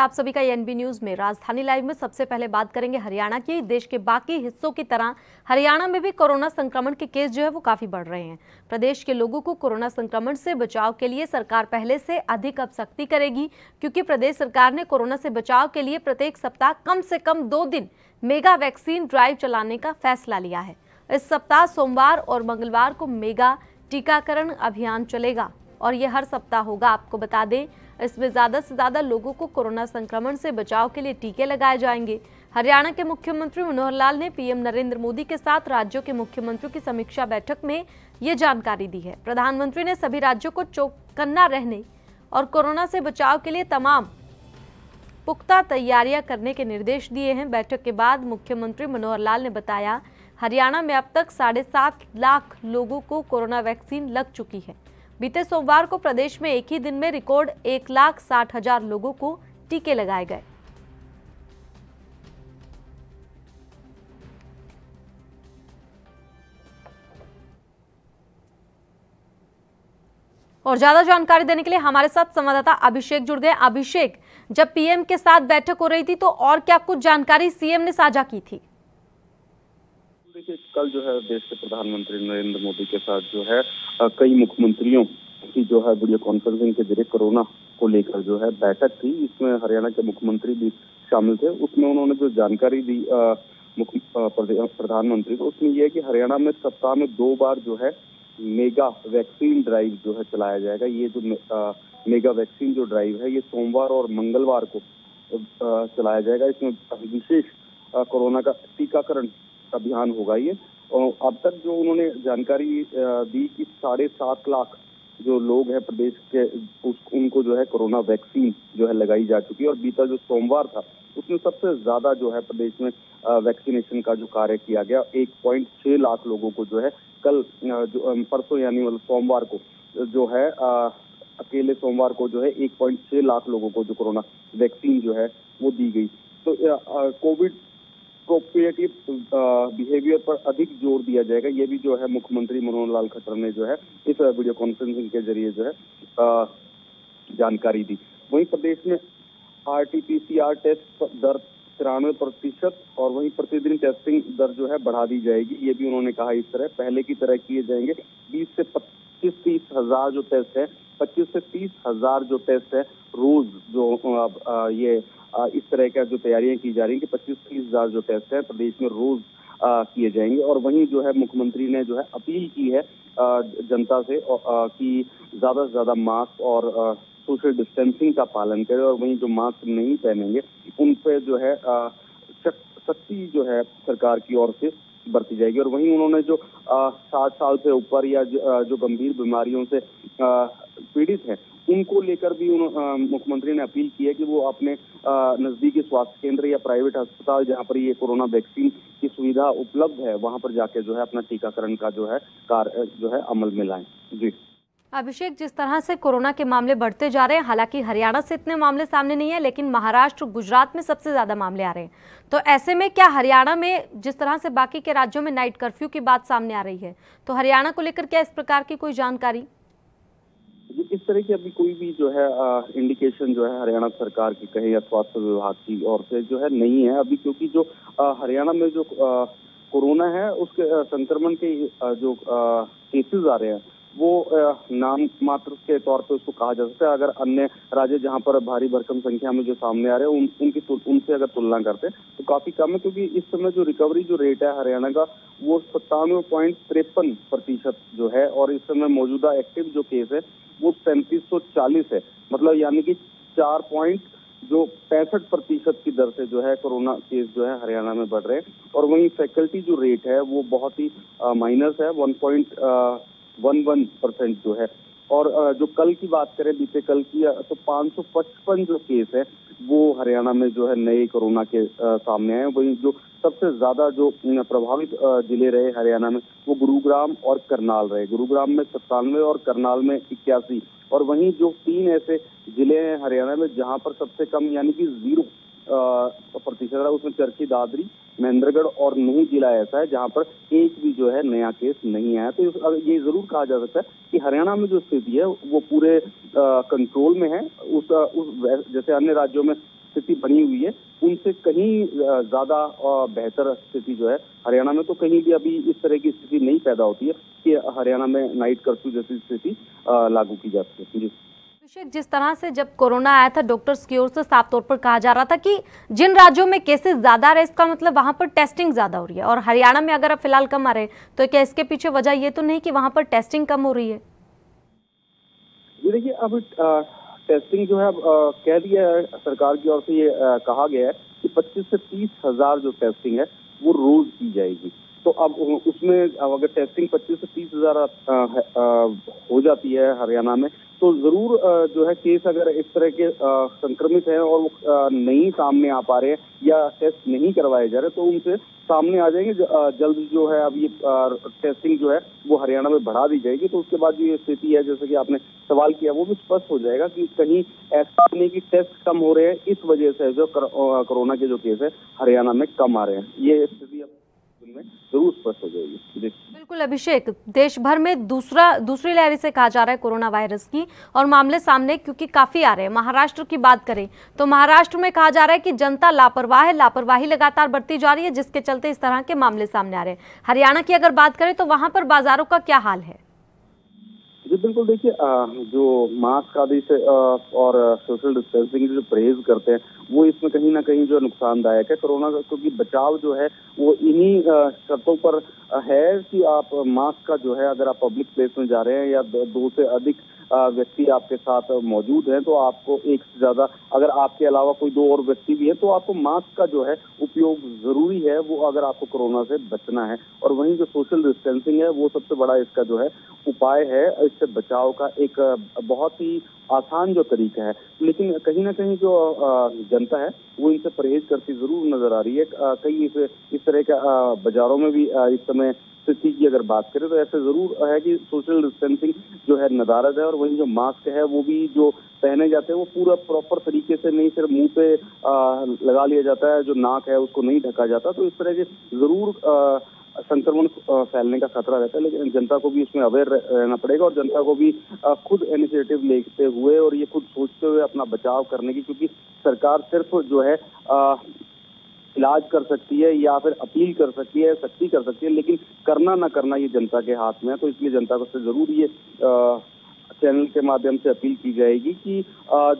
आप सभी का एनबी न्यूज़ में राजधानी लाइव में सबसे पहले बात करेंगे हरियाणा की। देश के बाकी हिस्सों की तरह हरियाणा में भी कोरोना संक्रमण के केस जो है वो काफ़ी बढ़ रहे हैं। प्रदेश के लोगों को कोरोना संक्रमण से बचाव के लिए सरकार पहले से अधिक अब सख्ती करेगी, क्योंकि प्रदेश सरकार ने कोरोना से बचाव के लिए प्रत्येक सप्ताह कम से कम दो दिन मेगा वैक्सीन ड्राइव चलाने का फैसला लिया है। इस सप्ताह सोमवार और मंगलवार को मेगा टीकाकरण अभियान चलेगा और ये हर सप्ताह होगा। आपको बता दें इसमें ज़्यादा से ज़्यादा लोगों को कोरोना संक्रमण से बचाव के लिए टीके लगाए जाएँगे। हरियाणा के मुख्यमंत्री मनोहर लाल ने पीएम नरेंद्र मोदी के साथ राज्यों के मुख्यमंत्रियों की समीक्षा बैठक में ये जानकारी दी है। प्रधानमंत्री ने सभी राज्यों को चौकन्ना रहने और कोरोना से बचाव के लिए तमाम पुख्ता तैयारियाँ करने के निर्देश दिए हैं। बैठक के बाद मुख्यमंत्री मनोहर लाल ने बताया, हरियाणा में अब तक साढ़े सात लाख लोगों को कोरोना वैक्सीन लग चुकी है। बीते सोमवार को प्रदेश में एक ही दिन में रिकॉर्ड एक लाख साठ हज़ार लोगों को टीके लगाए गए। और ज़्यादा जानकारी देने के लिए हमारे साथ संवाददाता अभिषेक जुड़ गए। अभिषेक, जब पीएम के साथ बैठक हो रही थी तो और क्या कुछ जानकारी सीएम ने साझा की थी? कल जो है देश के प्रधानमंत्री नरेंद्र मोदी के साथ जो है कई मुख्यमंत्रियों की जो है वीडियो कॉन्फ्रेंसिंग के ज़रिए कोरोना को लेकर जो है बैठक थी। इसमें हरियाणा के मुख्यमंत्री भी शामिल थे। उसमें उन्होंने जो जानकारी दी प्रधानमंत्री को, उसमें यह है कि हरियाणा में सप्ताह में दो बार जो है मेगा वैक्सीन ड्राइव जो है चलाया जाएगा। ये जो मेगा वैक्सीन जो ड्राइव है, ये सोमवार और मंगलवार को चलाया जाएगा। इसमें विशेष कोरोना का टीकाकरण अभियान होगा ये। और अब तक जो उन्होंने जानकारी दी कि साढ़े सात लाख जो लोग हैं प्रदेश के, उस, उनको जो है कोरोना वैक्सीन जो है लगाई जा चुकी है और बीता जो सोमवार था, उसमें सबसे ज़्यादा जो है प्रदेश में वैक्सीनेशन का जो कार्य किया गया, एक पॉइंट छह लाख लोगों को जो है कल जो परसों यानी मतलब सोमवार को जो है अकेले सोमवार को जो है एक पॉइंट छह लाख लोगों को जो कोरोना वैक्सीन जो है वो दी गई। तो कोविड प्रोप्रिएटिव बिहेवियर पर अधिक ज़ोर दिया जाएगा। ये भी जो है, मुख्यमंत्री मनोहर लाल खट्टर ने जो है, इस वीडियो कॉन्फ्रेंसिंग के ज़रिए जो है जानकारी दी। वहीं प्रदेश में आरटीपीसीआर टेस्ट दर तिरानवे प्रतिशत और वहीं प्रतिदिन टेस्टिंग दर जो है, बढ़ा दी जाएगी। ये भी उन्होंने कहा इस तरह, पहले की तरह किए जाएँगे। बीस से पच्चीस तीस हज़ार जो टेस्ट है, पच्चीस से तीस हज़ार जो टेस्ट है, रोज जो ये इस तरह का जो तैयारियाँ की जा रही हैं कि पच्चीस तीस हज़ार जो टेस्ट है, प्रदेश में रोज किए जाएँगे। और वहीं जो है मुख्यमंत्री ने जो है अपील की है जनता से कि ज़्यादा से ज़्यादा मास्क और सोशल डिस्टेंसिंग का पालन करें और वहीं जो मास्क नहीं पहनेंगे, उन पर जो है सख्ती जो है सरकार की ओर से बरती जाएगी और वहीं उन्होंने जो सात साल से ऊपर या जो, गंभीर बीमारियों से पीड़ित हैं उनको लेकर भी मुख्यमंत्री ने अपील की है कि वो अपने नजदीकी स्वास्थ्य केंद्र या प्राइवेट अस्पताल जहाँ पर ये कोरोना वैक्सीन की सुविधा उपलब्ध है वहाँ पर जाके जो है अपना टीकाकरण का जो है कार्य जो है अमल में लाएँ। जी। अभिषेक, जिस तरह से कोरोना के मामले बढ़ते जा रहे हैं, हालाँकि हरियाणा से इतने मामले सामने नहीं है, लेकिन महाराष्ट्र, गुजरात में सबसे ज़्यादा मामले आ रहे हैं। तो ऐसे में क्या हरियाणा में जिस तरह से बाकी के राज्यों में नाइट कर्फ्यू की बात सामने आ रही है तो हरियाणा को लेकर क्या इस प्रकार की कोई जानकारी? इस तरह की अभी कोई भी जो है इंडिकेशन जो है हरियाणा सरकार की कहे या स्वास्थ्य विभाग की और से जो है नहीं है। अभी क्योंकि जो हरियाणा में जो कोरोना है, उसके संक्रमण के जो केसेस आ रहे हैं वो नाम मात्र के तौर पे उसको कहा जा सकता है। अगर अन्य राज्य जहाँ पर भारी भरकम संख्या में जो सामने आ रहे हैं उन, उनकी उनसे अगर तुलना करते हैं तो काफ़ी कम है क्योंकि इस समय जो रिकवरी जो रेट है हरियाणा का वो सत्तानवे पॉइंट तिरपन प्रतिशत जो है और इस समय मौजूदा एक्टिव जो केस है वो सैंतीस है। मतलब यानी कि चार पॉइंट जो पैंसठ प्रतिशत की दर से जो है कोरोना केस जो है हरियाणा में बढ़ रहे हैं। और वहीं फैकल्टी जो रेट है वो बहुत ही माइनस है। One point one one percent जो है। और जो कल की बात करें, बीते कल की तो 555 जो केस है, वो हरियाणा में जो है नए कोरोना के सामने आए वही जो सबसे ज़्यादा जो प्रभावित ज़िले रहे हरियाणा में, वो गुरुग्राम और करनाल रहे। गुरुग्राम में सत्तानवे और करनाल में इक्यासी। और वहीं जो तीन ऐसे ज़िले हैं हरियाणा में, जहाँ पर सबसे कम, यानी कि ज़ीरो प्रतिशत रहा उसमें चरखी दादरी महेंद्रगढ़ और नूह जिला ऐसा है जहाँ पर एक भी जो है नया केस नहीं आया। तो ये ज़रूर कहा जा सकता है कि हरियाणा में जो स्थिति है वो पूरे कंट्रोल में है। उस, उस जैसे अन्य राज्यों में स्थिति बनी हुई है उनसे कहीं ज़्यादा बेहतर स्थिति जो है हरियाणा में तो कहीं भी अभी इस तरह की स्थिति नहीं पैदा होती है कि हरियाणा में नाइट कर्फ्यू जैसी स्थिति लागू की जा सके। जी। जिस तरह से जब कोरोना आया था डॉक्टर्स की ओर से साफ़ तौर पर कहा जा रहा था कि जिन राज्यों में केसेस ज़्यादा रहे इसका मतलब वहाँ पर टेस्टिंग ज़्यादा हो रही है। और हरियाणा में अगर अब फ़िलहाल कम आ रहे तो क्या इसके पीछे वजह ये तो नहीं कि वहाँ पर टेस्टिंग कम हो रही है? जी देखिए अब टेस्टिंग जो है अब कह दिया है सरकार की ओर से ये आ, कहा गया है कि 25 से तीस हज़ार जो टेस्टिंग है वो रोज की जाएगी। तो अब उसमें अगर टेस्टिंग 25 से तीस हज़ार हो जाती है हरियाणा में तो ज़रूर जो है केस अगर इस तरह के संक्रमित हैं और वो नहीं सामने आ पा रहे हैं या टेस्ट नहीं करवाए जा रहे तो उनसे सामने आ जाएँगे। जल्द जो है अब ये टेस्टिंग जो है वो हरियाणा में बढ़ा दी जाएगी। तो उसके बाद जो ये स्थिति है, जैसे कि आपने सवाल किया, वो भी स्पष्ट हो जाएगा कि कहीं ऐसा नहीं कि टेस्ट कम हो रहे हैं, इस वजह से जो कोरोना के जो केस है, हरियाणा में कम आ रहे हैं। ये स्थिति अब बिल्कुल, अभिषेक देश भर में दूसरा, दूसरी लहर से कहा जा रहा है कोरोना वायरस की और मामले सामने क्योंकि काफ़ी आ रहे हैं। महाराष्ट्र की बात करें तो महाराष्ट्र में कहा जा रहा है कि जनता लापरवाह है, लापरवाही लगातार बढ़ती जा रही है, जिसके चलते इस तरह के मामले सामने आ रहे हैं। हरियाणा की अगर बात करें तो वहाँ पर बाजारों का क्या हाल है? जी, बिल्कुल देखिए जो मास्क आदि से और सोशल डिस्टेंसिंग जो परहेज करते हैं, वो इसमें कहीं ना कहीं जो नुकसानदायक है कोरोना का, क्योंकि बचाव जो है, वो इन्हीं शर्तों पर है कि आप मास्क का जो है, अगर आप पब्लिक प्लेस में जा रहे हैं या दो से अधिक व्यक्ति आपके साथ मौजूद हैं तो आपको एक से ज़्यादा, अगर आपके अलावा कोई दो और व्यक्ति भी है तो आपको मास्क का जो है उपयोग ज़रूरी है, वो अगर आपको कोरोना से बचना है। और वहीं जो सोशल डिस्टेंसिंग है, वो सबसे बड़ा इसका जो है उपाय है, इससे बचाव का एक बहुत ही आसान जो तरीका है। लेकिन कहीं ना कहीं जो जनता है, वो इनसे परहेज करती ज़रूर नज़र आ रही है। कई इस इस तरह के बाजारों में भी इस समय स्थिति की अगर बात करें तो ऐसे ज़रूर है कि सोशल डिस्टेंसिंग जो है नदारद है और वही जो मास्क है वो भी जो पहने जाते हैं वो पूरा प्रॉपर तरीके से नहीं सिर्फ़ मुँह पे आ, लगा लिया जाता है जो नाक है उसको नहीं ढका जाता। तो इस तरह के ज़रूर संक्रमण फैलने का खतरा रहता है लेकिन जनता को भी इसमें अवेयर रहना पड़ेगा और जनता को भी खुद इनिशिएटिव लेते हुए और ये खुद सोचते हुए अपना बचाव करने की क्योंकि सरकार सिर्फ़ जो है इलाज कर सकती है या फिर अपील कर सकती है, सख्ती कर सकती है, लेकिन करना ना करना ये जनता के हाथ में है तो इसलिए जनता को ज़रूर ये चैनल के माध्यम से अपील की जाएगी कि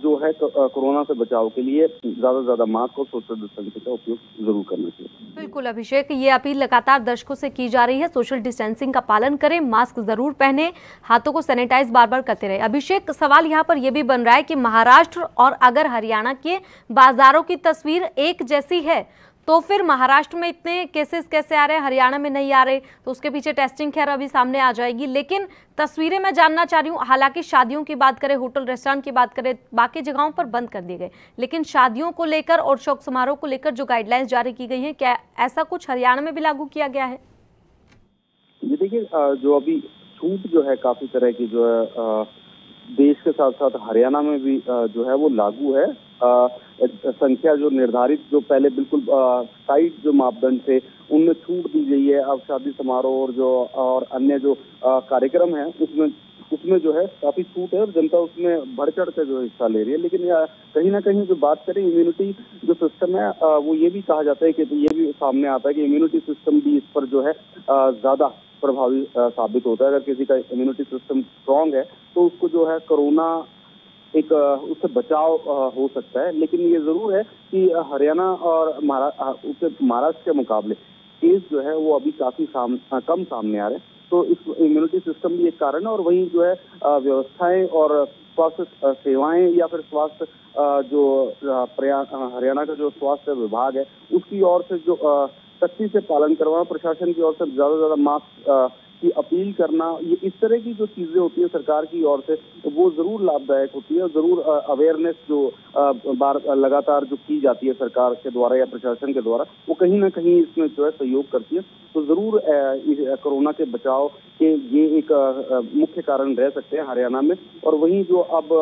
जो है कोरोना से बचाव के लिए ज़्यादा से ज़्यादा मास्क और सोशल डिस्टेंसिंग का उपयोग ज़रूर करना चाहिए। बिल्कुल, अभिषेक, ये अपील लगातार दर्शकों से की जा रही है। सोशल डिस्टेंसिंग का पालन करें, मास्क ज़रूर पहने, हाथों को सैनिटाइज बार बार करते रहे। अभिषेक, सवाल यहाँ पर यह भी बन रहा है कि महाराष्ट्र और अगर हरियाणा के बाजारों की तस्वीर एक जैसी है तो फिर महाराष्ट्र में इतने केसेस कैसे आ रहे हैं? हरियाणा में नहीं आ रहे तो उसके पीछे टेस्टिंग खैर अभी सामने आ जाएगी। लेकिन तस्वीरें मैं जानना चाह रही हूँ, हालाँकि शादियों की बात करें, होटल रेस्टोरेंट की बात करें, बाकी जगहों पर बंद कर दिए गए। लेकिन शादियों को लेकर और शोक समारोह को लेकर जो गाइडलाइंस जारी की गई है, क्या ऐसा कुछ हरियाणा में भी लागू किया गया है? देखिए जो अभी छूट जो है, काफ़ी तरह की जो है देश के साथ साथ हरियाणा में भी जो है, वो लागू है। संख्या जो निर्धारित, जो पहले बिल्कुल साइट जो मापदंड थे, उनमें छूट दी गई है। अब शादी समारोह और जो, और अन्य जो कार्यक्रम है, उसमें उसमें जो है काफ़ी छूट है और जनता उसमें बढ़ चढ़ कर जो हिस्सा ले रही है। लेकिन कहीं ना कहीं जो बात करें इम्यूनिटी जो सिस्टम है वो ये भी कहा जाता है कि, ये भी सामने आता है कि इम्यूनिटी सिस्टम भी इस पर जो है ज़्यादा प्रभावी साबित होता है। अगर किसी का इम्यूनिटी सिस्टम स्ट्रांग है तो उसको जो है कोरोना एक उससे बचाव हो सकता है। लेकिन ये ज़रूर है कि हरियाणा और महाराष्ट्र के मुकाबले केस जो है वो अभी काफ़ी साम, कम सामने आ रहे हैं। तो इस इम्यूनिटी सिस्टम भी एक कारण है और वहीं जो है व्यवस्थाएँ और स्वास्थ्य सेवाएँ या फिर स्वास्थ्य जो हरियाणा का जो स्वास्थ्य विभाग है उसकी ओर से जो सख्ती से पालन करवाना प्रशासन की ओर से ज़्यादा से ज़्यादा मास्क की अपील करना, ये इस तरह की जो चीज़ें होती है सरकार की ओर से तो वो ज़रूर लाभदायक होती है ज़रूर अवेयरनेस जो बार, लगातार जो की जाती है सरकार के द्वारा या प्रशासन के द्वारा, वो कहीं ना कहीं इसमें जो है सहयोग करती है। तो ज़रूर कोरोना के बचाव के ये एक मुख्य कारण रह सकते हैं हरियाणा में। और वहीं जो अब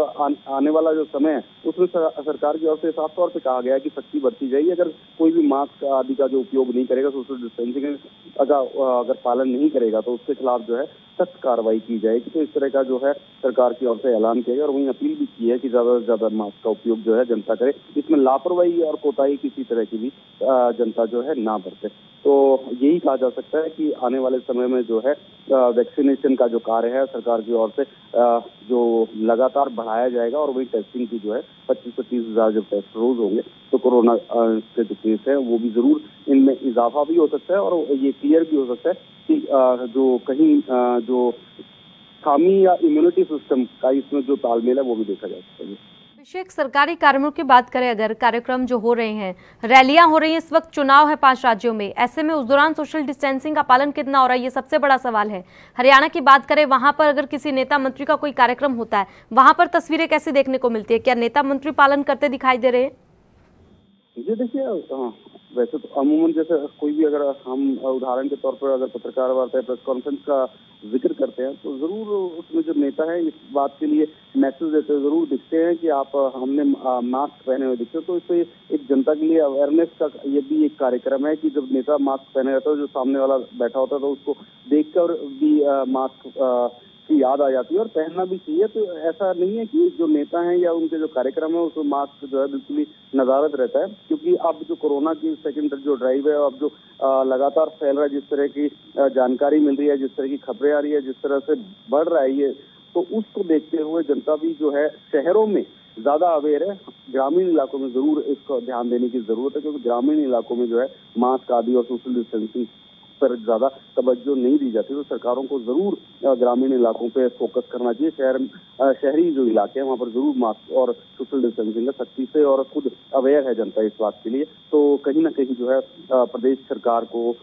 आने वाला जो समय है, उसमें सरकार की ओर से साफ़ तौर पर कहा गया है कि सख्ती बरती जाएगी। अगर कोई भी मास्क आदि का जो उपयोग नहीं करेगा, सोशल डिस्टेंसिंग अगर अगर पालन नहीं करेगा तो उसके खिलाफ जो है सख्त कार्रवाई की जाएगी। तो इस तरह का जो है सरकार की ओर से ऐलान किया गया और वहीं अपील भी की है कि ज़्यादा से ज़्यादा मास्क का उपयोग जो है जनता करे। इसमें लापरवाही और कोताही किसी तरह की भी जनता जो है ना बरते। तो यही कहा जा सकता है कि आने वाले समय में जो है वैक्सीनेशन का जो कार्य है, सरकार की ओर से जो लगातार बढ़ाया जाएगा और वही टेस्टिंग की जो है, पच्चीस से तीस हज़ार जब टेस्ट रोज होंगे तो कोरोना के जो केस है, वो भी ज़रूर इनमें इजाफा भी हो सकता है और ये क्लियर भी हो सकता है कि जो कहीं जो खामी या इम्यूनिटी सिस्टम का इसमें जो तालमेल है, वो भी देखा जा सकता है। अभिषेक सरकारी कार्यक्रमों की बात करें अगर कार्यक्रम जो हो रहे हैं रैलियाँ हो रही हैं इस वक्त चुनाव है पाँच राज्यों में। ऐसे में उस दौरान सोशल डिस्टेंसिंग का पालन कितना हो रहा है ये सबसे बड़ा सवाल है। हरियाणा की बात करें वहाँ पर अगर किसी नेता मंत्री का कोई कार्यक्रम होता है वहाँ पर तस्वीरें कैसे देखने को मिलती है? क्या नेता मंत्री पालन करते दिखाई दे रहे हैं? जी देखिए हाँ, वैसे तो अमूमन जैसे कोई भी अगर हम उदाहरण के तौर पर अगर पत्रकार वार्ता प्रेस कॉन्फ्रेंस का ज़िक्र करते हैं तो ज़रूर उसमें जो नेता है, इस बात के लिए मैसेज देते हैं, ज़रूर दिखते हैं कि आप हमने मास्क पहने हुए दिखते तो इससे एक जनता के लिए अवेयरनेस का ये भी एक कार्यक्रम है कि जब नेता मास्क पहने रहता है, जो सामने वाला बैठा होता है तो उसको देखकर भी मास्क की याद आ जाती है और पहनना भी चाहिए। तो ऐसा नहीं है कि जो नेता हैं या उनके जो कार्यक्रम है, उसमें मास्क जो है बिल्कुल ही नजारत रहता है। क्योंकि अब जो कोरोना की सेकेंड जो ड्राइव है, अब जो लगातार फैल रहा है, जिस तरह की जानकारी मिल रही है, जिस तरह की खबरें आ रही है, जिस तरह से बढ़ रहा है ये तो उसको देखते हुए जनता भी जो है शहरों में ज़्यादा अवेयर है। ग्रामीण इलाकों में ज़रूर इसको ध्यान देने की ज़रूरत है, क्योंकि ग्रामीण इलाकों में जो है मास्क आदि और सोशल डिस्टेंसिंग पर ज़्यादा तवज्जो नहीं दी जाती तो सरकारों को ज़रूर ग्रामीण इलाकों पर फोकस करना चाहिए। शहर शहरी जो इलाके हैं, वहाँ पर ज़रूर मास्क और सोशल डिस्टेंसिंग सख्ती से और खुद अवेयर है जनता इस बात के लिए। तो कहीं ना कहीं जो है प्रदेश सरकार को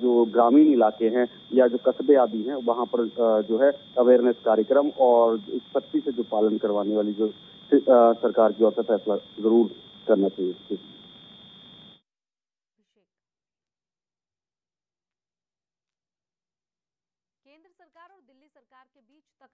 जो ग्रामीण इलाके हैं या जो कस्बे आदि हैं, वहाँ पर जो है अवेयरनेस कार्यक्रम और सख्ती से जो पालन करवाने वाली जो सरकार की ओर से फैसला ज़रूर करना चाहिए।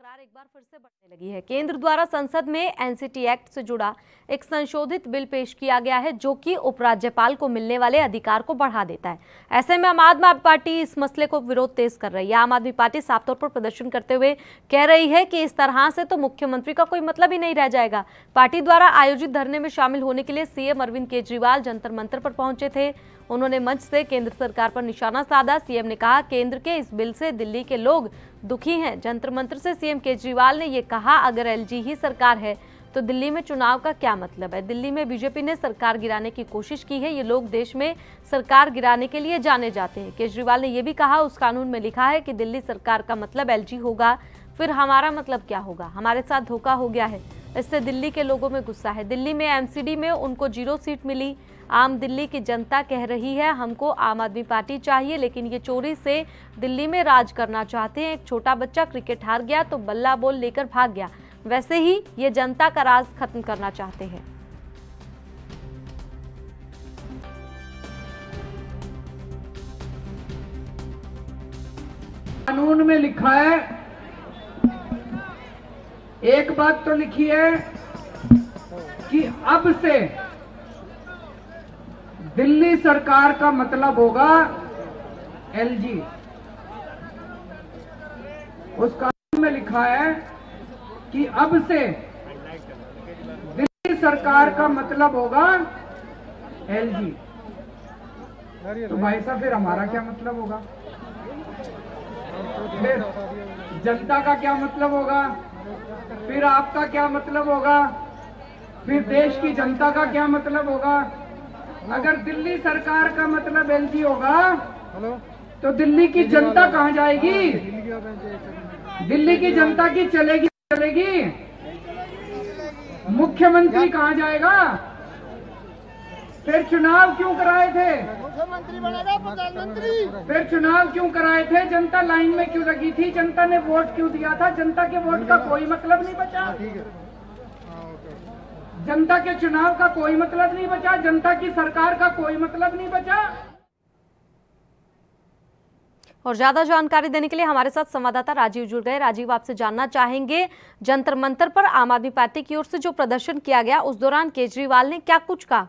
तकरार एक बार फिर से बढ़ने लगी है। केंद्र द्वारा संसद में एनसीटी एक्ट से जुड़ा एक संशोधित बिल पेश किया गया है, जो कि उपराज्यपाल को मिलने वाले अधिकार को बढ़ा देता है। ऐसे में आम आदमी पार्टी इस मसले को विरोध तेज कर रही है। आम आदमी पार्टी साफ़ तौर पर प्रदर्शन करते हुए कह रही है कि इस तरह से तो मुख्यमंत्री का कोई मतलब ही नहीं रह जाएगा। पार्टी द्वारा आयोजित धरने में शामिल होने के लिए सीएम अरविंद केजरीवाल जंतर मंत्र पर पहुँचे थे। उन्होंने मंच से केंद्र सरकार पर निशाना साधा। सीएम ने कहा, केंद्र के इस बिल से दिल्ली के लोग दुखी हैं। जंतर मंत्र से सीएम केजरीवाल ने ये कहा, अगर एलजी ही सरकार है तो दिल्ली में चुनाव का क्या मतलब है? दिल्ली में बीजेपी ने सरकार गिराने की कोशिश की है। ये लोग देश में सरकार गिराने के लिए जाने जाते हैं। केजरीवाल ने यह भी कहा, उस कानून में लिखा है कि दिल्ली सरकार का मतलब एलजी होगा, फिर हमारा मतलब क्या होगा? हमारे साथ धोखा हो गया है। इससे दिल्ली के लोगों में गुस्सा है। दिल्ली में एमसीडी में उनको ज़ीरो सीट मिली। आम दिल्ली की जनता कह रही है, हमको आम आदमी पार्टी चाहिए, लेकिन ये चोरी से दिल्ली में राज करना चाहते हैं। एक छोटा बच्चा क्रिकेट हार गया तो बल्ला बोल लेकर भाग गया। वैसे ही ये जनता का राज खत्म करना चाहते हैं। कानून में लिखा है। एक बात तो लिखी है कि अब से दिल्ली सरकार का मतलब होगा एलजी उस कानून में लिखा है कि अब से दिल्ली सरकार का मतलब होगा एलजी तो भाई साहब, फिर हमारा क्या मतलब होगा? फिर जनता का क्या मतलब होगा? फिर आपका क्या मतलब होगा? फिर देश की जनता का क्या मतलब होगा? अगर दिल्ली सरकार का मतलब एलजी होगा तो दिल्ली की जनता कहाँ जाएगी? दिल्ली की जनता की चलेगी चलेगी। मुख्यमंत्री कहाँ जाएगा? फिर चुनाव क्यों कराए थे? मुख्यमंत्री बनेगा प्रधानमंत्री। फिर चुनाव क्यों कराए थे? जनता लाइन में क्यों लगी थी? जनता ने वोट क्यों दिया था? जनता के वोट का कोई मतलब नहीं बचा। जनता के चुनाव का कोई मतलब नहीं बचा, जनता की सरकार का कोई मतलब नहीं बचा। और ज़्यादा जानकारी देने के लिए हमारे साथ संवाददाता राजीव जुड़ गए। राजीव, आपसे जानना चाहेंगे, जंतर मंतर पर आम आदमी पार्टी की ओर से जो प्रदर्शन किया गया, उस दौरान केजरीवाल ने क्या कुछ कहा?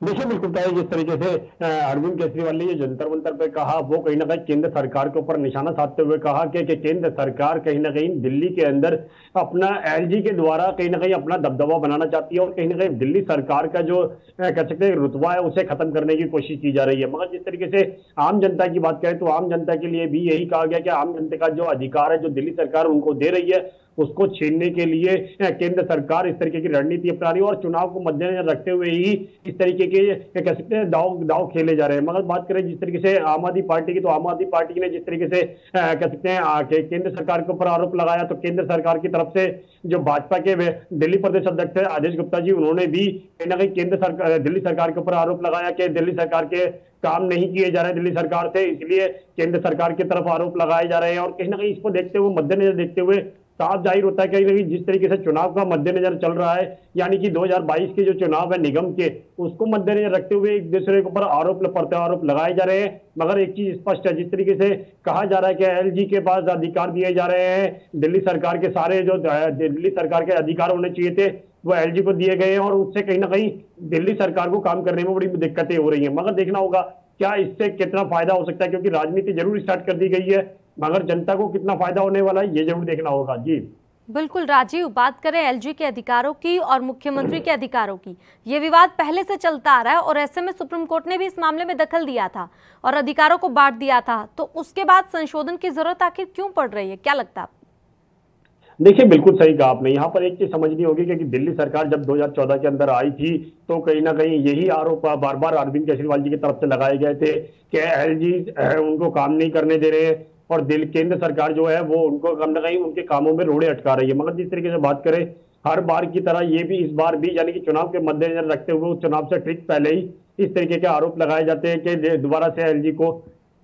देखिए बिल्कुल तय जिस तरीके से अरविंद केजरीवाल ने ये जंतर मंतर पे कहा वो कहीं ना कहीं केंद्र सरकार के ऊपर निशाना साधते हुए कहा कि, कि केंद्र सरकार कहीं ना कहीं दिल्ली के अंदर अपना एलजी के द्वारा कहीं ना कहीं अपना दबदबा बनाना चाहती है और कहीं ना कहीं दिल्ली सरकार का जो कह सकते हैं रुतबा है उसे खत्म करने की कोशिश की जा रही है। मगर जिस तरीके से आम जनता की बात करें तो आम जनता के लिए भी यही कहा गया कि आम जनता का जो अधिकार है जो दिल्ली सरकार उनको दे रही है उसको छीनने के लिए केंद्र सरकार इस तरीके की रणनीति अपना रही है और चुनाव को मद्देनजर रखते हुए ही इस तरीके के कह सकते हैं, दाव दाव खेले जा रहे हैं। मगर बात करें जिस तरीके से आम आदमी पार्टी की तो आम आदमी पार्टी ने जिस तरीके से कह सकते हैं केंद्र सरकार के ऊपर आरोप लगाया तो केंद्र सरकार की तरफ़ से जो भाजपा के दिल्ली प्रदेश अध्यक्ष आदेश गुप्ता जी, उन्होंने भी कहीं ना कहीं केंद्र सरकार, दिल्ली सरकार के ऊपर आरोप लगाया कि दिल्ली सरकार के काम नहीं किए जा रहे दिल्ली सरकार से, इसलिए केंद्र सरकार की तरफ़ आरोप लगाए जा रहे हैं। और कहीं ना कहीं इसको देखते हुए, मद्देनजर देखते हुए साफ़ ज़ाहिर होता है कहीं जिस तरीके से चुनाव का मद्देनजर चल रहा है, यानी कि 2022 के जो चुनाव है निगम के, उसको मद्देनजर रखते हुए एक दूसरे के ऊपर आरोप प्रत्यारोप लगाए जा रहे हैं। मगर एक चीज़ स्पष्ट है, जिस तरीके से कहा जा रहा है कि एलजी के पास अधिकार दिए जा रहे हैं, दिल्ली सरकार के सारे जो दिल्ली सरकार के अधिकार होने चाहिए थे, वो एलजी को दिए गए हैं और उससे कहीं ना कहीं दिल्ली सरकार को काम करने में बड़ी दिक्कतें हो रही हैं। मगर देखना होगा, क्या इससे कितना फ़ायदा हो सकता है, क्योंकि राजनीति ज़रूर स्टार्ट कर दी गई है। मगर जनता को कितना फ़ायदा होने वाला है ये ज़रूर देखना होगा जी। बिल्कुल राजीव बात करें एलजी के अधिकारों की और मुख्यमंत्री के अधिकारों की। ये विवाद पहले से चलता आ रहा है और ऐसे में सुप्रीम कोर्ट ने भी इस मामले में दखल दिया था और अधिकारों को बांट दिया था। तो उसके बाद संशोधन की ज़रूरत आखिर क्यों पड़ रही है? क्या लगता है देखिए बिल्कुल सही कहा आपने। यहाँ पर एक चीज़ समझनी होगी क्योंकि दिल्ली सरकार जब 2014 के अंदर आई थी तो कहीं ना कहीं यही आरोप बार बार अरविंद केजरीवाल जी की तरफ़ से लगाए गए थे कि एलजी उनको काम नहीं करने दे रहे और दिल, केंद्र सरकार जो है वो उनको कम ना कहीं उनके कामों में रोड़े अटका रही है। मगर जिस तरीके से बात करें, हर बार की तरह ये भी इस बार भी यानी कि चुनाव के मद्देनजर रखते हुए उस चुनाव से ठीक पहले ही इस तरीके के आरोप लगाए जाते हैं कि दोबारा से एलजी को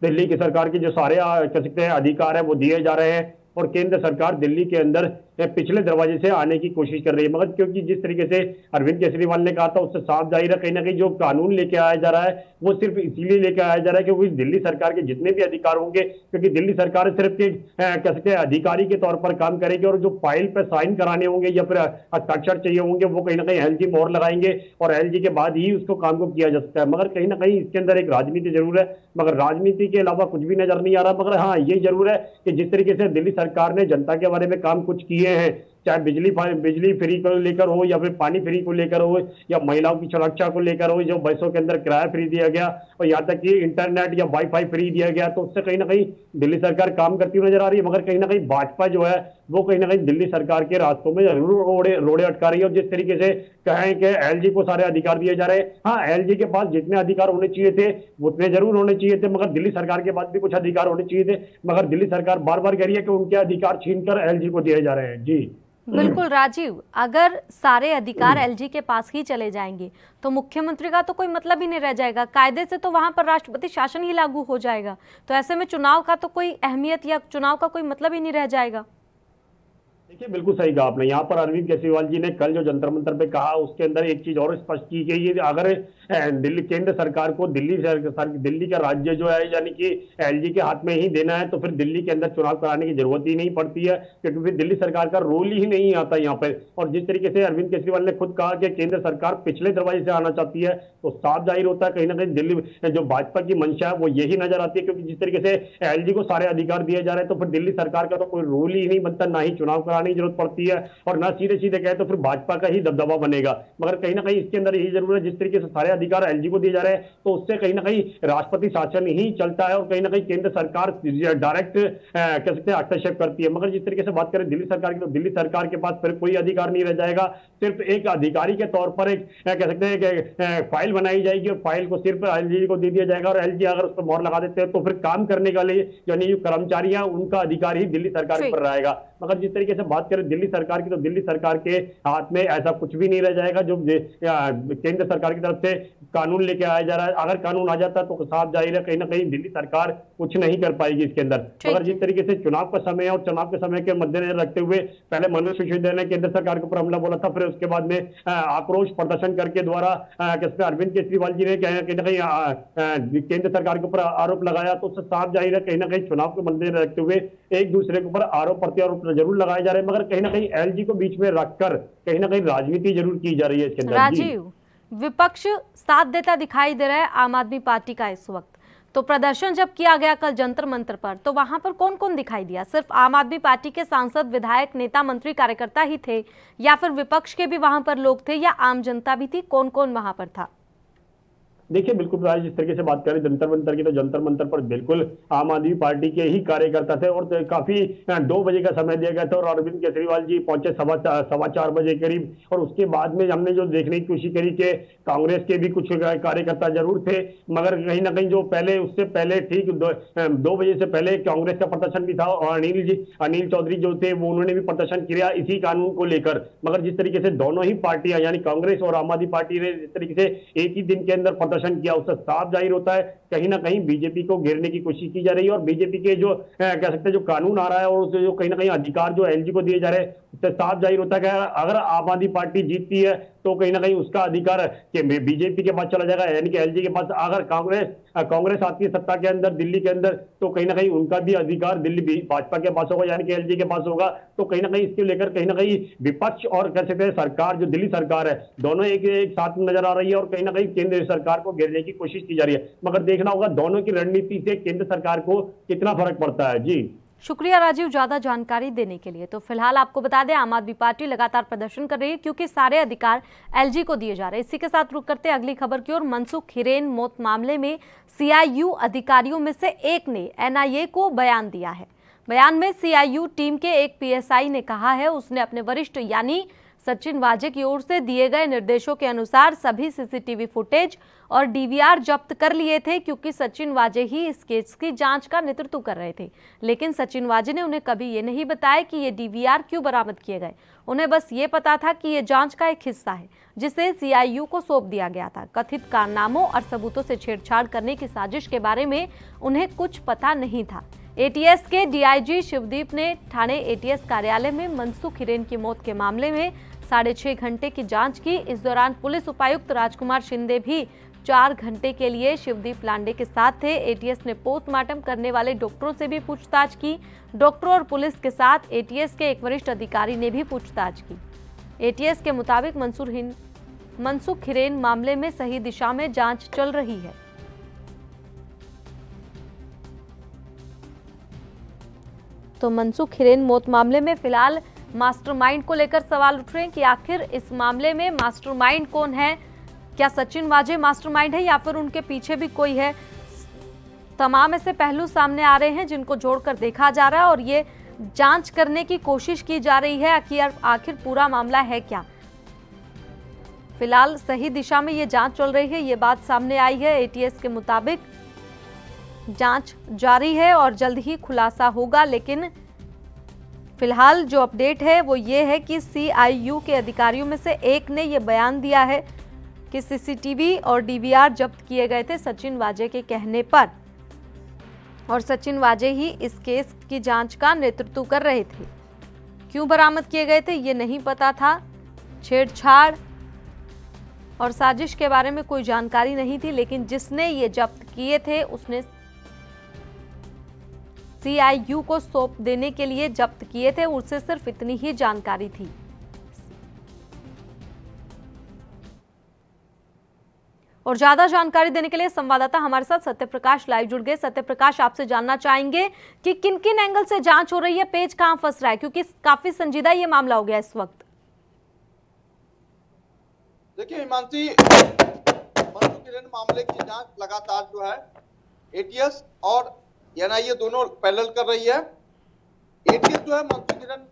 दिल्ली की सरकार की जो सारे कह सकते हैं, अधिकार है वो दिए जा रहे हैं और केंद्र सरकार दिल्ली के अंदर पिछले दरवाजे से आने की कोशिश कर रही है। मगर क्योंकि जिस तरीके से अरविंद केजरीवाल ने कहा था, उससे साफ़ ज़ाहिर है, कहीं ना कहीं जो कानून लेके आया जा रहा है वो सिर्फ़ इसीलिए लेकर आया जा रहा है क्योंकि दिल्ली सरकार के जितने भी अधिकार होंगे, क्योंकि दिल्ली सरकार सिर्फ़ के कह सकते हैं, अधिकारी के तौर पर काम करेगी और जो फ़ाइल पर साइन कराने होंगे या फिर हस्ताक्षर चाहिए होंगे, वो कहीं ना कहीं एल मोहर लगाएँगे और एलजी के बाद ही उसको काम को किया जा सकता है। मगर कहीं ना कहीं इसके अंदर एक राजनीति ज़रूर है। मगर राजनीति के अलावा कुछ भी नज़र नहीं आ रहा। मगर हाँ ये ज़रूर है कि जिस तरीके से दिल्ली सरकार ने जनता के बारे में काम कुछ किए हैं चाहे बिजली बिजली फ्री को लेकर हो या फिर पानी फ्री को लेकर हो या महिलाओं की सुरक्षा को लेकर हो, जो बसों के अंदर किराया फ्री दिया गया और यहाँ तक कि इंटरनेट या वाईफाई फ्री दिया गया तो उससे कहीं ना कहीं दिल्ली सरकार काम करती नज़र आ रही है, मगर कहीं ना कहीं भाजपा जो है, वो कहीं ना कहीं दिल्ली सरकार के रास्तों में रोड़े रोड़े अटका रही है और जिस तरीके से कहें कि एलजी को सारे अधिकार दिए जा रहे हैं। हाँ एल के पास जितने अधिकार होने चाहिए थे, उतने ज़रूर होने चाहिए थे, मगर दिल्ली सरकार के पास भी कुछ अधिकार होने चाहिए थे, मगर दिल्ली सरकार बार बार कह रही है कि उनके अधिकार छीनकर एल को दिए जा रहे हैं। जी। बिल्कुल राजीव अगर सारे अधिकार एलजी के पास ही चले जाएँगे तो मुख्यमंत्री का तो कोई मतलब ही नहीं रह जाएगा। कायदे से तो वहाँ पर राष्ट्रपति शासन ही लागू हो जाएगा। तो ऐसे में चुनाव का तो कोई अहमियत या चुनाव का कोई मतलब ही नहीं रह जाएगा। देखिए बिल्कुल सही कहा आपने। यहाँ पर अरविंद केजरीवाल जी ने कल जो जंतर मंतर पे कहा उसके अंदर एक चीज़ और स्पष्ट की गई है अगर दिल्ली केंद्र सरकार को दिल्ली सर, दिल्ली का राज्य जो है यानी कि एलजी के हाथ में ही देना है तो फिर दिल्ली के अंदर चुनाव कराने की ज़रूरत ही नहीं पड़ती है क्योंकि फिर दिल्ली सरकार का रोल ही नहीं आता यहाँ पर और जिस तरीके से अरविंद केजरीवाल ने खुद कहा कि केंद्र सरकार पिछले दरवाजे से आना चाहती है तो साफ़ ज़ाहिर होता है कहीं ना कहीं दिल्ली जो भाजपा की मंशा है वो यही नज़र आती है क्योंकि जिस तरीके से एलजी को सारे अधिकार दिए जा रहे हैं तो फिर दिल्ली सरकार का तो कोई रोल ही नहीं बनता ना ही चुनाव कराने की ज़रूरत पड़ती है और ना सीधे सीधे कहे तो फिर भाजपा का ही दबदबा बनेगा। मगर कहीं ना कहीं इसके अंदर यही ज़रूर है जिस तरीके से सारे अधिकार एलजी को दिए जा रहे हैं तो उससे कहीं ना कहीं राष्ट्रपति शासन ही चलता है और कहीं ना कहीं केंद्र सरकार डायरेक्ट कह सकते हैं हस्तक्षेप करती है। मगर जिस तरीके से बात करें दिल्ली सरकार की तो दिल्ली सरकार के पास फिर कोई अधिकार नहीं रह जाएगा। सिर्फ़ एक अधिकारी के तौर पर एक कह सकते हैं कि फ़ाइल बनाई जाएगी और फ़ाइल को सिर्फ़ एलजी को दे दिया जाएगा और एलजी अगर उस पर मोहर लगा देते हैं तो फिर काम करने के लिए यानी जो कर्मचारी हैं उनका अधिकार ही दिल्ली सरकार पर रहेगा। मगर जिस तरीके से बात करें दिल्ली सरकार की तो दिल्ली सरकार के हाथ में ऐसा कुछ भी नहीं रह जाएगा जो केंद्र सरकार की तरफ़ से कानून लेके आया जा रहा है। अगर कानून आ जाता तो साफ़ ज़ाहिर है कहीं ना कहीं दिल्ली सरकार कुछ नहीं कर पाएगी इसके अंदर। अगर जिस तरीके से चुनाव का समय और चुनाव के समय के मद्देनजर रखते हुए पहले मनोज सिसोदिया ने केंद्र सरकार के ऊपर हमला बोला था फिर उसके बाद में आक्रोश प्रदर्शन करके द्वारा अरविंद केजरीवाल जी ने कहीं ना कहीं केंद्र सरकार के ऊपर आरोप लगाया तो उससे साफ़ ज़ाहिर है कहीं ना कहीं चुनाव के मद्देनजर रखते हुए एक दूसरे के ऊपर आरोप प्रत्यारोप ज़रूर लगाए जा रहे हैं, मगर कहीं ना कहीं एलजी को बीच में रखकर कहीं ना कहीं राजनीति ज़रूर की जा रही है इसके अंदर राजीव, विपक्ष साथ देता दिखाई दे रहा है आम आदमी पार्टी का इस वक्त। तो प्रदर्शन जब किया गया कल जंतर मंत्र पर तो वहाँ पर कौन कौन दिखाई दिया? सिर्फ़ आम आदमी पार्टी के सांसद, विधायक, नेता, मंत्री, कार्यकर्ता ही थे, या फिर विपक्ष के भी वहाँ पर लोग थे, या आम जनता भी थी? कौन कौन वहाँ पर था? देखिए बिल्कुल राज जिस तरीके से बात करें जंतर मंतर की तो जंतर मंतर पर बिल्कुल आम आदमी पार्टी के ही कार्यकर्ता थे और काफ़ी दो बजे का समय दिया गया था और अरविंद केजरीवाल जी पहुँचे सवा सवा चार बजे करीब और उसके बाद में हमने जो देखने की कोशिश करी कि कांग्रेस के भी कुछ कार्यकर्ता ज़रूर थे मगर कहीं ना कहीं जो पहले उससे पहले ठीक दो, दो बजे से पहले कांग्रेस का प्रदर्शन भी था और अनिल जी अनिल चौधरी जो थे वो उन्होंने भी प्रदर्शन किया इसी कानून को लेकर। मगर जिस तरीके से दोनों ही पार्टियाँ यानी कांग्रेस और आम आदमी पार्टी ने जिस तरीके से एक ही दिन के अंदर प्रदर्शन किया, उससे साफ़ ज़ाहिर होता है, कहीं ना कहीं बीजेपी को घेरने की कोशिश की जा रही है और बीजेपी के जो कह सकते हैं जो कानून आ रहा है और उससे जो कहीं ना कहीं अधिकार जो एलजी को दिए जा रहे हैं, उससे साफ़ ज़ाहिर होता है कि अगर आम आदमी पार्टी जीतती है तो कहीं ना कहीं उसका अधिकार कि बीजेपी के पास चला जाएगा, यानी कि एलजी के पास अगर कांग्रेस कांग्रेस आती है सत्ता के अंदर, दिल्ली के अंदर तो कहीं ना कहीं उनका भी अधिकार दिल्ली भाजपा के पास होगा, यानी कि एलजी के पास होगा। तो कहीं ना कहीं इसके लेकर कहीं ना कहीं विपक्ष और कह सकते हैं सरकार, जो दिल्ली सरकार है, दोनों एक एक साथ नज़र आ रही है और कहीं ना कहीं केंद्र सरकार को घेरने की कोशिश की जा रही है। मगर देखना होगा, दोनों की रणनीति से केंद्र सरकार को कितना फ़र्क पड़ता है। जी। शुक्रिया राजीव ज़्यादा जानकारी देने के लिए। तो फ़िलहाल आपको बता दें, आम आदमी पार्टी लगातार प्रदर्शन कर रही है क्योंकि सारे अधिकार एलजी को दिए जा रहे हैं। इसी के साथ रुक करते अगली खबर की ओर। मनसुख हिरेन मौत मामले में सीआईयू अधिकारियों में से एक ने एनआईए को बयान दिया है। बयान में सीआईयू टीम के एक पीएसआई ने कहा है, उसने अपने वरिष्ठ यानी सचिन वाजे की ओर से दिए गए निर्देशों के अनुसार सभी सीसीटीवी फुटेज और डीवीआर जब्त कर लिए थे, क्योंकि सचिन वाजे ही इस केस की जाँच का नेतृत्व कर रहे थे। लेकिन सचिन वाजे ने उन्हें कभी ये नहीं बताया कि ये डीवीआर क्यों बरामद किए गए। उन्हें बस ये पता था कि ये जाँच का एक हिस्सा है, जिसे सीआईयू को सौंप दिया गया था। कथित कारनामों और सबूतों से छेड़छाड़ करने की साजिश के बारे में उन्हें कुछ पता नहीं था। एटीएस के डीआईजी शिवदीप ने थाने एटीएस कार्यालय में मनसुख हिरेन की मौत के मामले में साढ़े छह घंटे की जाँच की। इस दौरान पुलिस उपायुक्त राजकुमार शिंदे भी चार घंटे के लिए शिवदीप लांडे के साथ थे। एटीएस ने पोस्टमार्टम करने वाले डॉक्टरों से भी पूछताछ की। डॉक्टर और पुलिस के साथ एटीएस के एक वरिष्ठ अधिकारी ने भी पूछताछ की। एटीएस के मुताबिक मंसूर मनसुख हिरेन मामले में सही दिशा में जाँच चल रही है। तो मनसुख हिरेन मौत मामले में फ़िलहाल मास्टरमाइंड को लेकर सवाल उठ रहे हैं कि आखिर इस मामले में मास्टरमाइंड कौन है? क्या सचिन वाजे मास्टरमाइंड है या फिर उनके पीछे भी कोई है? तमाम ऐसे पहलू सामने आ रहे हैं जिनको जोड़कर देखा जा रहा है और ये जाँच करने की कोशिश की जा रही है कि आखिर पूरा मामला है क्या? फ़िलहाल सही दिशा में ये जाँच चल रही है, ये बात सामने आई है एटीएस के मुताबिक। जाँच जारी है और जल्द ही खुलासा होगा, लेकिन फ़िलहाल जो अपडेट है वो ये है कि सीआईयू के अधिकारियों में से एक ने ये बयान दिया है कि सीसीटीवी और डीवीआर जब्त किए गए थे सचिन वाजे के कहने पर। और सचिन वाजे ही इस केस की जाँच का नेतृत्व कर रहे थे। क्यों बरामद किए गए थे ये नहीं पता था। छेड़छाड़ और साजिश के बारे में कोई जानकारी नहीं थी, लेकिन जिसने ये जब्त किए थे, उसने सीआईयू को सौंप देने के लिए जब्त किए थे उसे सिर्फ़ इतनी ही जानकारी थी। और ज़्यादा जानकारी देने के लिए संवाददाता हमारे साथ सत्यप्रकाश लाइव जुड़ गए। सत्यप्रकाश, आपसे जानना चाहेंगे कि किन किन एंगल से जाँच हो रही है, पेज कहाँ फंस रहा है, क्योंकि काफ़ी संजीदा ये मामला हो गया इस वक्त। देखिए, हिमांशी मामले की जाँच लगातार जो है एटीएस और एनआईए दोनों पैरेलल कर रही है। एटीएस जो है किरण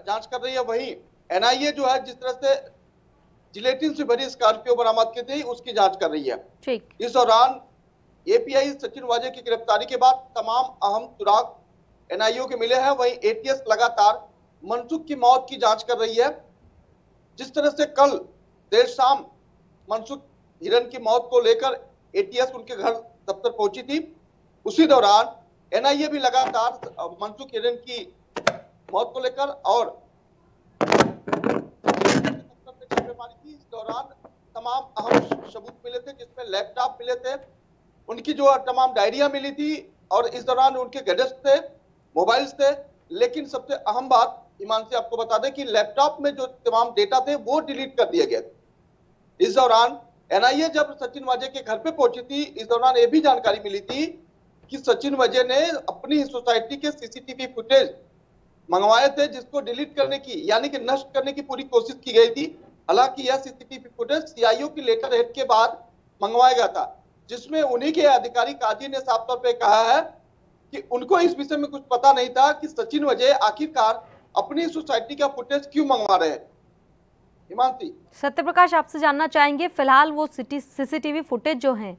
जाँच कर रही है वही एनआईए जो है जिस तरह से जिलेटिन से भरी स्कॉर्पियो बरामद की थी उसकी जाँच कर रही है। ठीक। इस दौरान एपीआई सचिन वाजे की गिरफ्तारी के बाद तमाम अहम सुराग एनआईओ के मिले हैं। वहीं एटीएस लगातार मनसुख की मौत की जाँच कर रही है। जिस तरह से कल देर शाम मनसुख हिरन की मौत को लेकर एटीएस उनके घर दफ्तर पहुँची थी उसी दौरान एनआईए भी लगातार मनसुख हिरेन की मौत को लेकर और दौरान तमाम अहम सबूत मिले थे, जिसमें लैपटॉप मिले थे, उनकी जो तमाम डायरिया मिली थी और इस दौरान उनके गैजेट्स थे, मोबाइल्स थे। लेकिन सबसे अहम बात, ईमान से आपको बता दें कि लैपटॉप में जो तमाम डेटा थे, वो डिलीट कर दिए गए इस दौरान एनआईए जब सचिन वाजे के घर पे पहुँची थी, इस दौरान ये भी जानकारी मिली थी कि सचिन वजय ने अपनी सोसाइटी के सीसीटीवी फुटेज मंगवाए थे, जिसको डिलीट करने की, यानी कि नष्ट करने की पूरी कोशिश की गई थी। हालाँकि यह सीसीटीवी फुटेज सीआईओ की लेटर हेड के बाद मंगवाया गया था, जिसमें उन्हीं के अधिकारी काजी ने साफ़ तौर पर कहा है कि उनको इस विषय में कुछ पता नहीं था कि सचिन वजय आखिरकार अपनी सोसाइटी का फुटेज क्यों मंगवा रहे हैं। सत्य प्रकाश आपसे जानना चाहेंगे, फ़िलहाल वो सीसीटीवी फुटेज जो हैं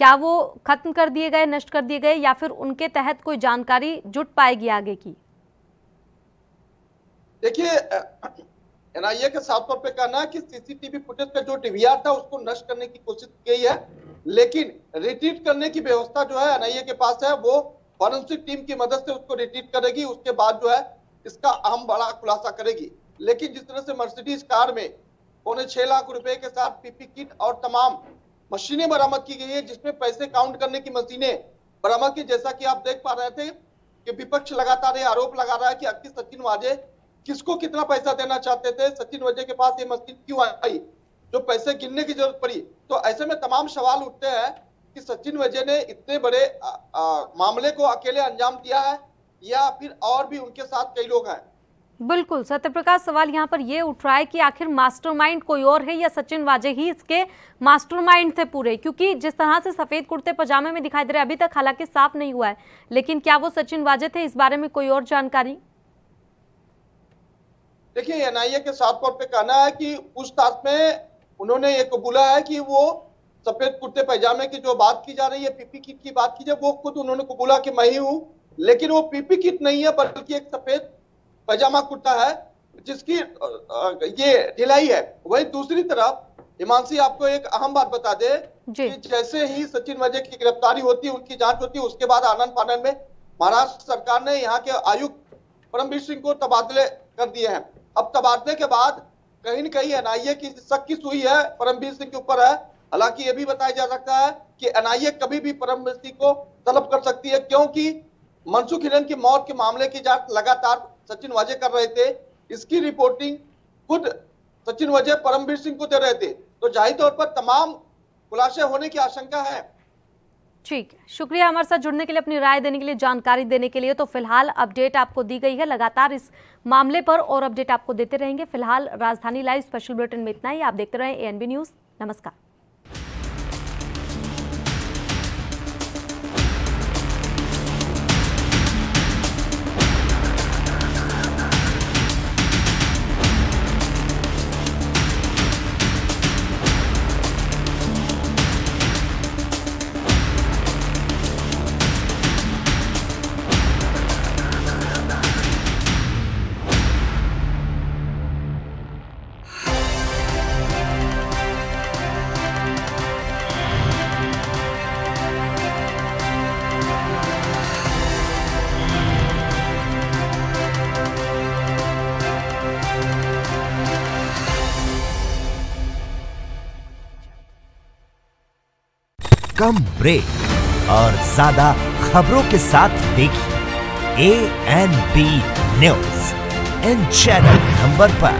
क्या वो खत्म कर दिए गए, नष्ट कर दिए गए, या फिर उनके तहत कोई जानकारी जुट पाएगी आगे की? देखिए एनआईए के साफ़ तौर पे कहना है कि सीसीटीवी फुटेज का जो डीवीआर था, उसको नष्ट करने की कोशिश की है, लेकिन रिट्रीट करने की व्यवस्था जो है एनआईए के पास है, वो फॉरेंसिक टीम की मदद से उसको रिट्रीट करेगी, उसके बाद जो है इसका अहम बड़ा खुलासा करेगी। लेकिन जिस तरह से मर्सिडीज कार में पौने छह लाख रुपए के साथ पीपी किट और तमाम मशीनें बरामद की गई है जिसमें पैसे काउंट करने की मशीनें बरामद की। जैसा कि आप देख पा रहे थे कि विपक्ष लगातार ये आरोप लगा रहा है कि आखिर सचिन वाजे किसको कितना पैसा देना चाहते थे? सचिन वाजे के पास ये मशीन क्यों आई? जो पैसे गिनने की ज़रूरत पड़ी। तो ऐसे में तमाम सवाल उठते हैं कि सचिन वजय ने इतने बड़े आ, आ, मामले को अकेले अंजाम दिया है या फिर और भी उनके साथ कई लोग हैं? बिल्कुल, सत्यप्रकाश, सवाल यहाँ पर ये उठ रहा है कि आखिर मास्टरमाइंड कोई और है या सचिन वाजे ही इसके मास्टरमाइंड थे पूरे? क्योंकि जिस तरह से सफ़ेद कुर्ते पजामे में दिखाई दे रहे अभी तक हालाँकि साफ़ नहीं हुआ है। लेकिन क्या वो सचिन वाजे थे? इस बारे में कोई और जानकारी? देखिए, एनआईए के साफ़ तौर पे कहना है कि पूछताछ में उन्होंने ये कबूला है कि वो सफ़ेद कुर्ते पैजामे की जो बात की जा रही है, पीपी किट की बात की जाए, वो खुद उन्होंने कबूला कि मैं ही हूँ। लेकिन वो पीपी किट नहीं है, बल्कि एक सफ़ेद पैजामा कुर्ता है जिसकी ये ढिलाई है। वही दूसरी तरफ़ हिमांशी आपको एक अहम बात बता दे कि जैसे ही सचिन वजय की गिरफ्तारी होती है उनकी जाँच होती है उसके बाद आनंद फानंद में महाराष्ट्र सरकार ने यहाँ के आयुक्त परमवीर सिंह को तबादले कर दिए हैं। अब तबादले के बाद कहीं न कहीं एनआईए की शक की सुई है परमवीर सिंह के ऊपर है। हालाँकि ये भी बताया जा सकता है कि एनआईए कभी भी परमवीर सिंह को तलब कर सकती है क्योंकि मनसुख हिरन की मौत के मामले की जाँच लगातार सचिन वाजे कर रहे थे। इसकी रिपोर्टिंग खुद सचिन वाजे, परमवीर सिंह को दे रहे थे। तो ज़ाहिर तौर पर तमाम खुलासे होने की आशंका है। ठीक शुक्रिया हमारे साथ जुड़ने के लिए, अपनी राय देने के लिए, जानकारी देने के लिए। तो फ़िलहाल अपडेट आपको दी गई है लगातार इस मामले पर और अपडेट आपको देते रहेंगे। फ़िलहाल राजधानी लाइव स्पेशल बुलेटिन में इतना ही। आप देखते रहें एएनबी न्यूज़ नमस्कार। ब्रेक और ज़्यादा खबरों के साथ देखिए A N B news in channel number पर।